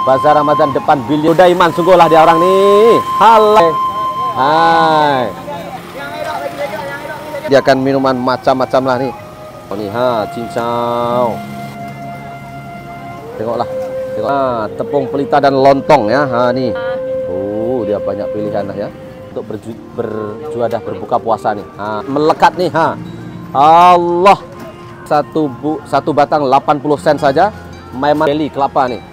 Bazar Ramadan depan bilion Udah iman sungguhlah dia orang ni. Halo. Hai. Dia akan minuman macam-macam lah ni. Oh ni ha, cincau. Tengoklah. Tengok. Ha, tepung pelita dan lontong ya. Ha ni. Oh, dia banyak pilihan lah ya. Untuk berju, berjuadah berbuka puasa ni. Ha, melekat ni ha. Allah. Satu bu, satu batang 80 sen saja. Memang kelapa ni.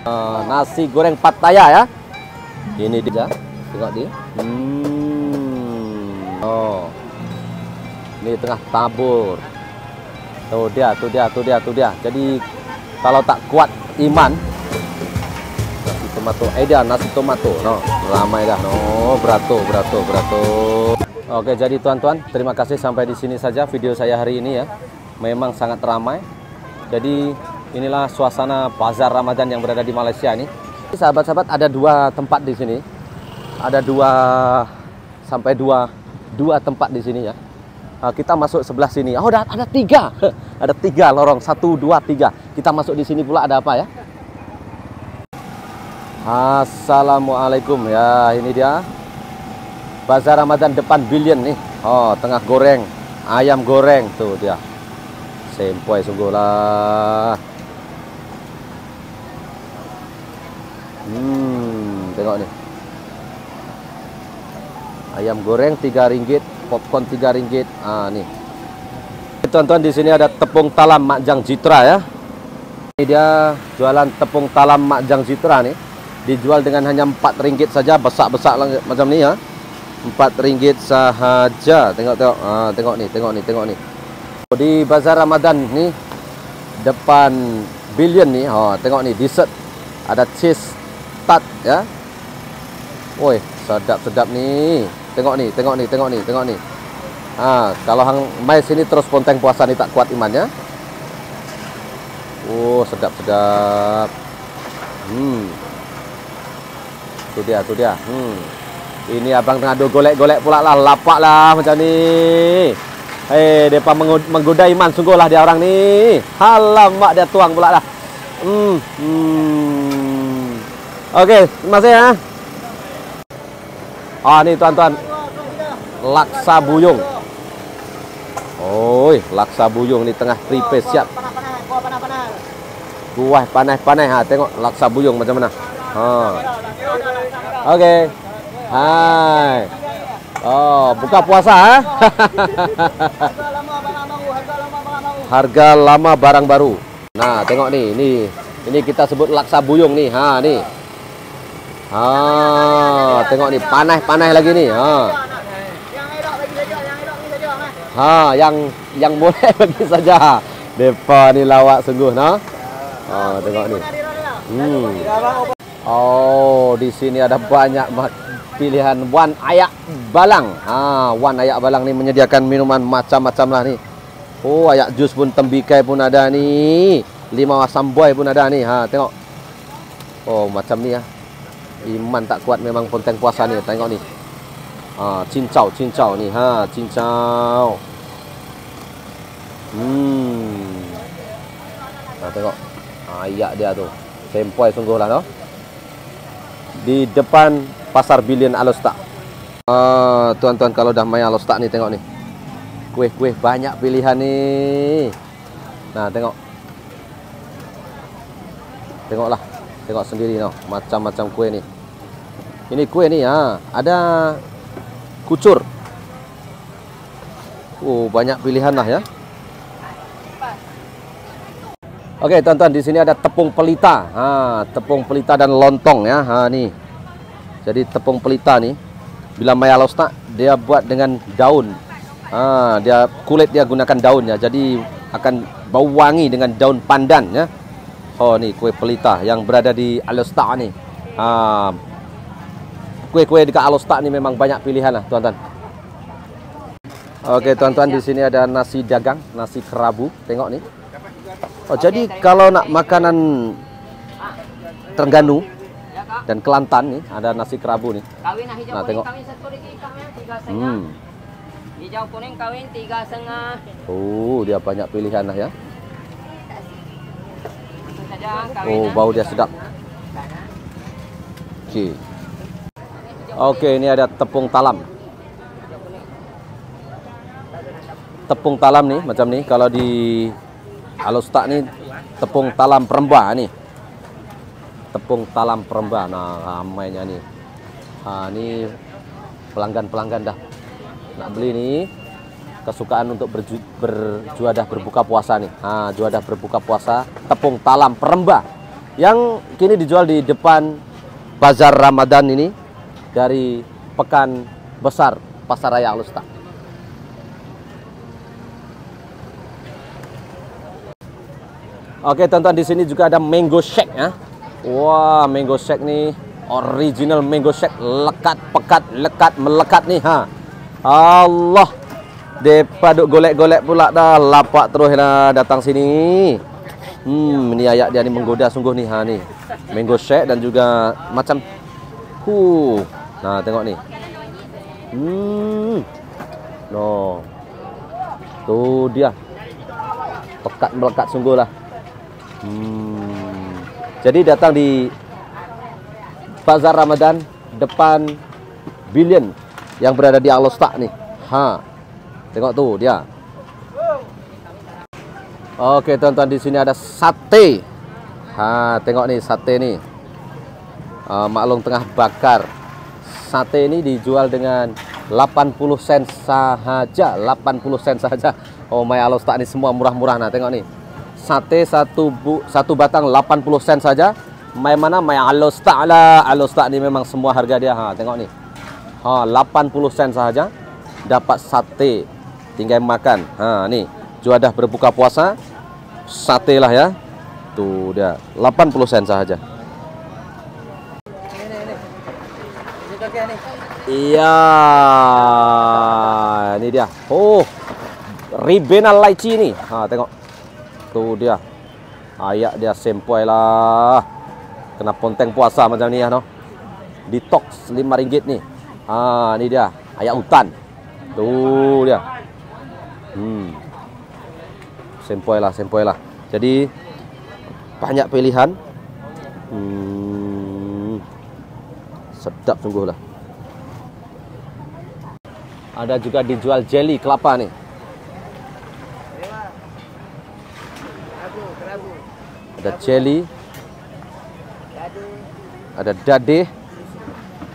Uh, nasi goreng pataya ya. Ini dia. Tengok dia. Hmm. Oh. Ini tengah tabur. Tuh dia, tuh dia, tuh dia, tuh dia. Jadi kalau tak kuat iman nasi tomato. Eh dia nasi tomato. No, ramai dah. No, berato, berato, berato. Oke, jadi tuan-tuan, terima kasih sampai di sini saja video saya hari ini ya. Memang sangat ramai. Jadi inilah suasana bazar Ramadan yang berada di Malaysia ini. Sahabat-sahabat ada dua tempat di sini. Ada dua sampai dua dua tempat di sini ya. Nah, kita masuk sebelah sini. Oh, ada, ada tiga. ada tiga lorong. Satu, dua, tiga. Kita masuk di sini pula ada apa ya? Assalamualaikum. Ya, ini dia. Bazar Ramadan depan bilion nih. Oh, tengah goreng. Ayam goreng. Tuh dia. Sempoi sungguh lah. Tengok nih. Ayam goreng tiga ringgit, popcorn tiga ringgit. Ah, nih. Tuan-tuan di sini ada tepung talam Makjang Citra ya. Ini dia jualan tepung talam Makjang Citra nih. Dijual dengan hanya empat ringgit saja, besar-besar macam ni ya. Empat ringgit sahaja. Tengok tengok. Ah, tengok nih, tengok nih, tengok nih. Di bazar Ramadan nih depan bilion nih. Oh, tengok nih dessert. Ada cheese tart ya. Woi, sedap-sedap nih. Tengok nih, tengok nih, tengok nih, tengok nih. Ah, kalau hang mai sini terus ponteng puasa nih tak kuat imannya. Oh, sedap-sedap. Hmm. Itu dia, itu dia. Hmm. Ini abang tengah do golek-golek pula lah, lapak lah macam ni. Hei, depa menggoda iman sungguhlah dia orang ni. Halamak dia tuang pula lah. Hmm. hmm. Okey, terima kasih ya. Ah, ni tuan-tuan. Laksa buyung. Oi, laksa buyung ni tengah prepare siap. Kuah panas-panas ha, tengok laksa buyung macam mana. Ha. Okey. Hai. Oh, buka puasa ha? Harga lama barang baru. Nah, tengok ni, ni. Ini kita sebut laksa buyung ni. Ha, ni. Ha, tengok ni panas-panas lagi ni. Ha. Ha, yang yang boleh bagi saja. Depa ni lawak sungguh, no? Ha, tengok ni. Hmm. Oh, di sini ada banyak pilihan Wan Ayak Balang. Ha, Wan Ayak Balang ni menyediakan minuman macam-macam lah ni. Oh, ayak jus pun tembikai pun ada ni. Lima asam boy pun ada ni. Ha, tengok. Oh, macam ni ya. Iman tak kuat memang ponteng puasa ni. Tengok ni. Ha, cincau, cincau ni. Ha, cincau. Hmm. Ha, tengok. Ayak dia tu. Sempoi sungguh lah no. Di depan pasar bilion Alostak. Uh, tuan-tuan kalau dah main Alostak ni tengok ni. Kuih-kuih banyak pilihan ni. Nah, tengok. Tengoklah. Tengok sendiri no. Macam-macam kuih ni. Ini kuih ni ha, ada kucur. Oh, banyak pilihan lah ya. Oke, tuan-tuan di sini ada tepung pelita. Ha, tepung pelita dan lontong ya. Ha ni. Jadi tepung pelita ni bila maya lostak dia buat dengan daun. Ha, dia kulit dia gunakan daunnya. Jadi akan bau wangi dengan daun pandan ya. Oh ni kue pelita yang berada di Alostak ni. Ha. Kue-kue dekat Alostak ni memang banyak pilihan lah, tuan-tuan. Oke, tuan-tuan di sini ada nasi dagang, nasi kerabu. Tengok ni. Oh, jadi kalau nak makanan Terengganu dan Kelantan nih ada nasi kerabu nih. Nah tengok. Hmm. Hijau kuning kawin tiga setengah. Oh, dia banyak pilihan lah ya. Oh, bau dia sedap. Okey. Okey, ini ada tepung talam. Tepung talam ni macam ni kalau di Alostak ni tepung talam peremba ni. Tepung talam peremba. Nah, ramainya ni. Ha ni pelanggan-pelanggan dah nak beli ni kesukaan untuk berju, berjuadah berbuka puasa nih. Ha, juadah berbuka puasa tepung talam peremba yang kini dijual di depan bazar Ramadan ini dari pekan besar Pasar Raya Alusta. Oke, tonton di sini juga ada mango shake ya. Wah, mango shake nih original mango shake lekat pekat lekat melekat nih ha. Allah. Depa duk golek-golek pula dah lapak terus lah datang sini. Hmm, ini ayak dia ni menggoda sungguh nih ha ni. Mango shake dan juga macam hu. Nah, tengok ni. Hmm. No. Tu dia. Pekat melekat sungguh lah. Hmm. Jadi datang di Bazar Ramadan depan Billion yang berada di Alostak nih. Ha. Tengok tuh dia. Oke, tuan-tuan di sini ada sate. Ha, tengok nih sate nih. Uh, maklum tengah bakar. Sate ini dijual dengan 80 sen saja, 80 sen saja. Oh, my Alostak ini semua murah-murah nah, tengok nih sate satu bu, satu batang 80 sen saja. Mai mana mai alos ta'ala. Alos tak ni memang semua harga dia. Ha, tengok ni. Ha, 80 sen saja dapat sate. Tinggal makan. Ha, ni. Juadah berbuka puasa. Sate lah ya. Tu dia. 80 sen saja. Iya, ini dia. Oh, Ribena lychee ni. Ha, tengok. Tu dia. Ayak dia sempoi lah. Kena ponteng puasa macam ni ya no. Detox RM5 ni. Ha ni dia. Ayak hutan. Tu dia. Hmm. Sempoi lah, sempoi lah. Jadi banyak pilihan. Hmm. Sedap sungguh lah. Ada juga dijual jelly kelapa nih. ada jelly, ada dade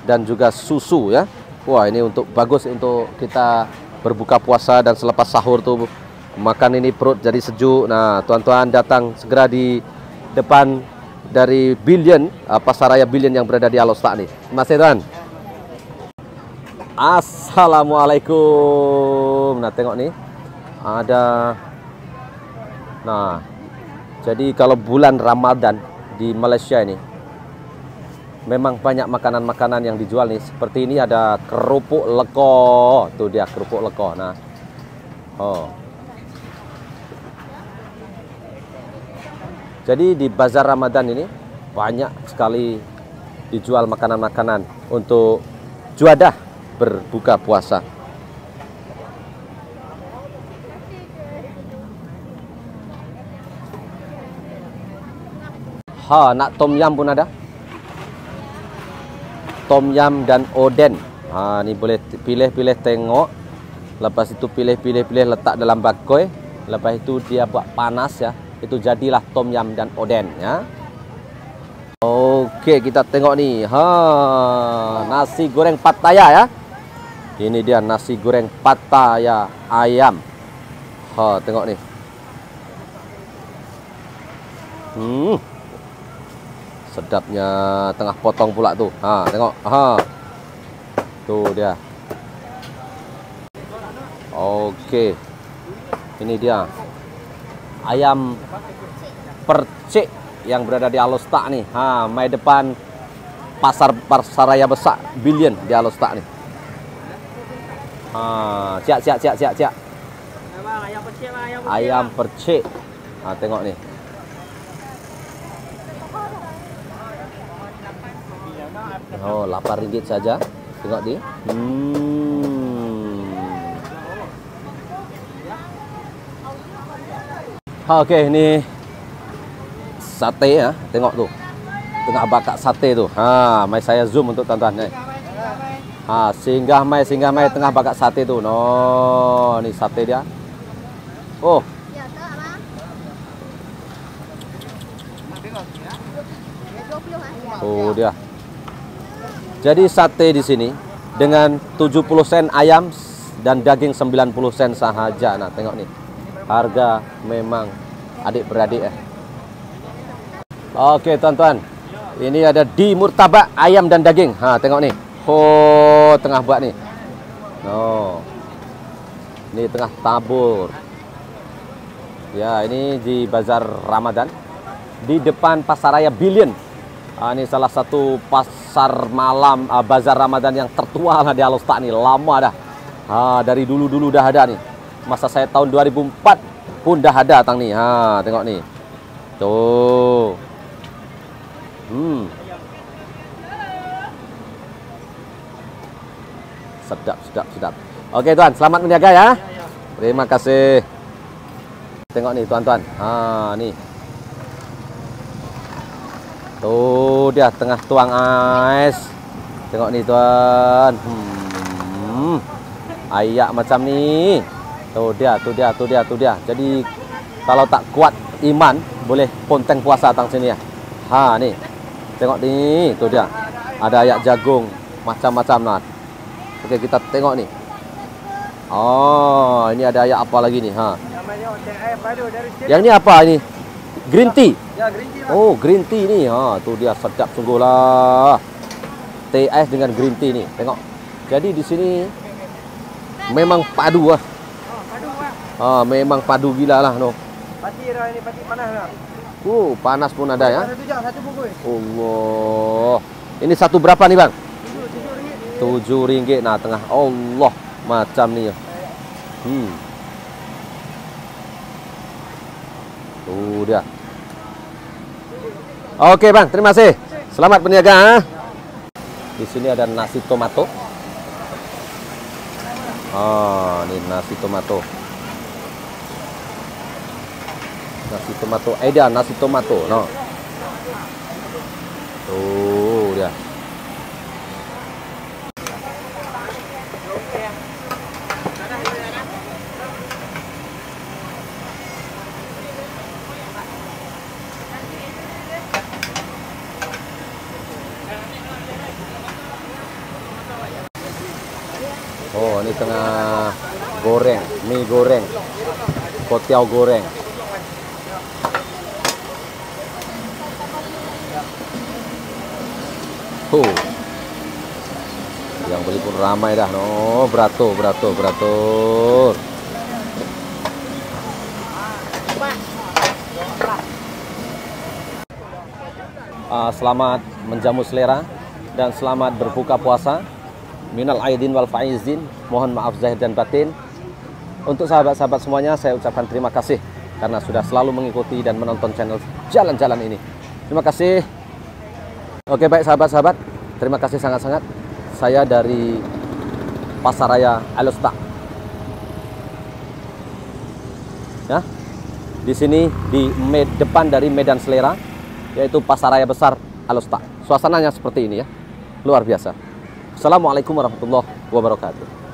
dan juga susu ya. Wah ini untuk bagus untuk kita berbuka puasa dan selepas sahur tuh makan ini perut jadi sejuk. Nah tuan-tuan datang segera di depan dari Billion uh, Pasaraya Billion yang berada di Alostak nih. Mas tuan. Assalamualaikum. Nah tengok nih ada nah jadi kalau bulan Ramadan di Malaysia ini memang banyak makanan-makanan yang dijual nih. Seperti ini ada kerupuk leko. Tuh dia kerupuk leko. Nah. Oh. Jadi di bazar Ramadan ini banyak sekali dijual makanan-makanan untuk juadah berbuka puasa. Ha, nak tom yam pun ada. Tom yam dan oden. Ha, ni boleh pilih-pilih tengok. Lepas itu pilih-pilih-pilih letak dalam bakoi. Lepas itu dia buat panas ya. Itu jadilah tom yam dan oden ya. Okey, kita tengok ni. Ha, nasi goreng pataya ya. Ini dia nasi goreng pataya ayam. Ha, tengok ni. Hmm sedapnya tengah potong pula tu. Ha tengok. Ha. Tu dia. Okey. Ini dia. Ayam percik yang berada di Alostak ni. Ha mai depan pasar pasaraya besar billion di Alostak ni. Ha siap siap siap siap siap. Ayam percik ayam percik. Ha tengok ni Oh, RM8 saja. Tengok dia. Hmm. Ha, okey, ini sate ya. Tengok tuh. Tengah bakar sate tuh. Ha, mai saya zoom untuk tuan-tuan. Ha, singgah mai singgah mai tengah bakar sate tuh. No, ni sate dia. Oh, tak abang. 20 ah. Oh dia. Jadi sate di sini dengan 70 sen ayam dan daging 90 sen sahaja. Nah, tengok nih. Harga memang adik-beradik ya. Oke, tuan-tuan. Ini ada di murtabak ayam dan daging. Ha, tengok nih. Oh, tengah buat nih. Oh. Ini tengah tabur. Ya, ini di Bazar Ramadan di depan Pasaraya Billion. Ah, ini salah satu pasar malam ah, bazar Ramadan yang tertua lah di Alostak nih, lama dah. Ah, dari dulu-dulu dah ada nih. Masa saya tahun 2004 pun dah ada tang nih. Ha, tengok nih. Tuh. Hmm. Sedap, sedap, sedap. Oke, tuan, selamat menjaga ya. Terima kasih. Tengok nih, tuan-tuan. Ha, nih. Tuh dia tengah tuang ais. Tengok ni tuan. Hmm. Ayak macam ni. Tuh dia, tuh dia, tuh dia, tuh dia. Jadi kalau tak kuat iman, boleh ponteng puasa tang sini ya. Ha ni. Tengok ni, tuh dia. Ada ayak jagung macam-macam nah. Okey, kita tengok ni. Oh, ini ada ayak apa lagi ni? Ha. Yang ni apa ini? Green tea. Ya, green tea. Oh, green tea ni. Ha, tu dia sedap sungguh lah. Teh ais dengan green tea ni. Tengok. Jadi di sini memang padu lah. Oh, padu pak. Ha, memang padu gila lah no. Pati ini pati panas dah. Oh, panas pun ada ya. Satu jam satu bungkus. Allah. Ini satu berapa nih, Bang? Tujuh ringgit. Tujuh ringgit nah tengah. Allah, macam ni ya. Hmm. Tuh dia. Oke, Bang. Terima kasih. Selamat berniaga. Di sini ada nasi tomato. Ah, ini nasi tomato. Nasi tomato. Eh, dia nasi tomato, no. Tuh dia. Oh, ini tengah goreng, mie goreng, kotiau goreng. Tuh. Yang beli pun ramai dah. No, beratur, beratur, beratur. Ah, selamat menjamu selera dan selamat berbuka puasa. Minal aidin wal faizin. Mohon maaf zahir dan batin. Untuk sahabat-sahabat semuanya saya ucapkan terima kasih karena sudah selalu mengikuti dan menonton channel jalan-jalan ini. Terima kasih. Oke baik sahabat-sahabat, terima kasih sangat-sangat. Saya dari Pasaraya Alustak. Ya, di sini di depan dari Medan Selera, yaitu Pasaraya Besar Alustak. Suasananya seperti ini ya, luar biasa. Assalamualaikum warahmatullahi wabarakatuh.